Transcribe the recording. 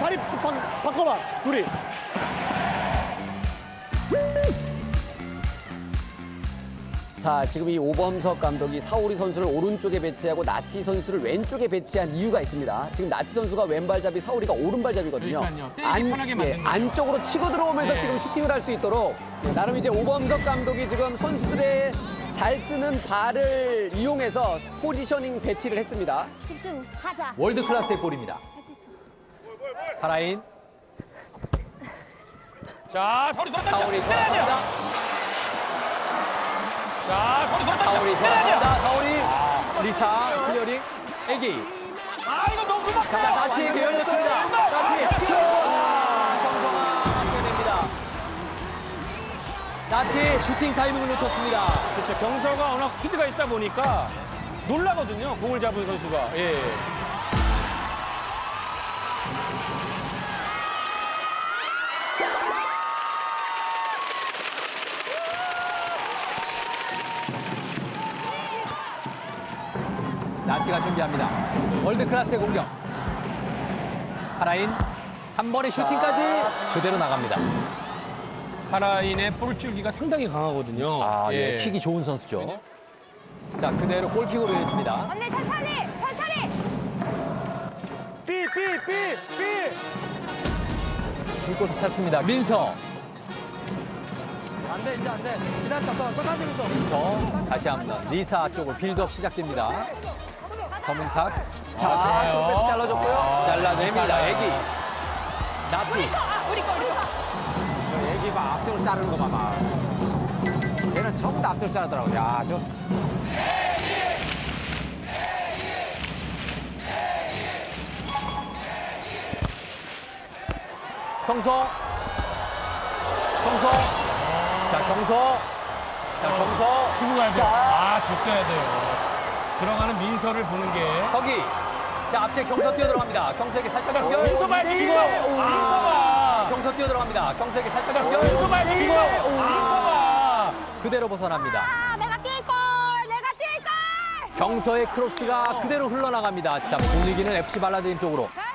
자리 바, 바꿔봐. 둘이. 자, 지금 이 오범석 감독이 사오리 선수를 오른쪽에 배치하고 나티 선수를 왼쪽에 배치한 이유가 있습니다. 지금 나티 선수가 왼발잡이, 사오리가 오른발잡이거든요. 만든 예. 안쪽으로 치고 들어오면서 네. 지금 슈팅을 할 수 있도록 예, 나름 이제 오범석 감독이 지금 선수들의 잘 쓰는 발을 이용해서 positioning 배치를 했습니다. 집중하자. 월드 클래스의 볼입니다. 하라인 자, 서리 돌아다. 사오리 돌아갑니다. 자, 서리 돌아다. 사오리 돌아갑니다. 사오리 리사 클리어링 애기 아, 이거 너무 막. 자 나티에게 열렸습니다. 나티 슛! 아, 경성아 뛰어냅니다. 나티 슈팅 타이밍을 놓쳤습니다. 그렇죠. 경서가 워낙 스피드가 있다 보니까 놀라거든요. 공을 잡은 선수가. 예. 나티가 준비합니다. 월드 클래스의 공격. 카라인 한 번의 슈팅까지 그대로 나갑니다. 카라인의 볼줄기가 상당히 강하거든요. 아, 예. 킥이 좋은 선수죠. 자, 그대로 골킥으로 이어집니다. 언니 천천히, 천천히. 삐, 삐, 삐, 삐. 줄 곳을 찾습니다. 민서. 안 돼, 이제 안 돼. 기다려, 잠깐, 끝나지면서. 민서. 다시 한번 리사 쪽으로 빌드업 시작됩니다. 서문탁. 자, 좋아요. 쏙 잘라줬고요. 잘라냅니다. 애기. 나티. 우리 거, 우리 거. 애기 봐. 앞뒤로 자르는 거 봐봐. 얘는 전부 다 앞뒤로 자르더라고. 야, 저. 경서. 경서. 자, 경서. 자, 경서. 주고 가야 돼요. 아, 줬어야 돼요. 들어가는 민서를 보는 게. 서기. 자, 앞에 경서 뛰어들어갑니다. 경서에게 살짝 자, 뛰어. 민서 봐야지, 민서. 민서가. 경서 뛰어들어갑니다. 경서에게 살짝 자, 뛰어. 민서 봐야지, 민서. 민서가. 그대로 벗어납니다. 아, 내가 뛸 걸, 내가 뛸 걸. 경서의 크로스가 그대로 흘러나갑니다. 자, 분위기는 FC 발라드인 쪽으로. 가.